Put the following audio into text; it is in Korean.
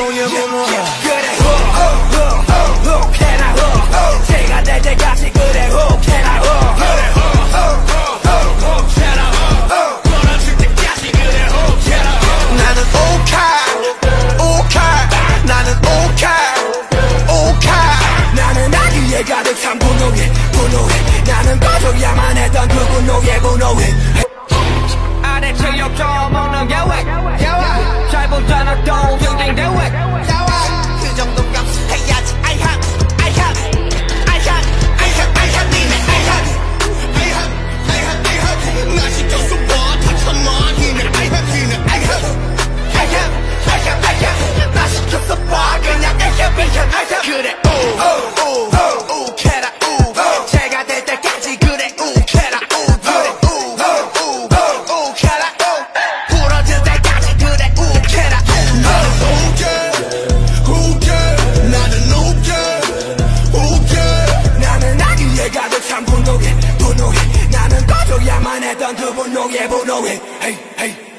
분노의 분노해 그래 혹혹혹혹해라 혹 제가 될 때까지 그래. 혹해라 혹 그래. 혹혹혹해라 혹 벌어질 때까지 그래. 혹해라 혹 나는 오카 오카 나는 오카 오카 나는 아기에 가득 찬 분노에 분노해 나는 꺼져야만 했던 그 분노에 분노해 찬 분노에